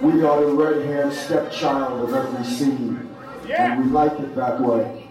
We are the red-haired stepchild of every scene. And we like it that way.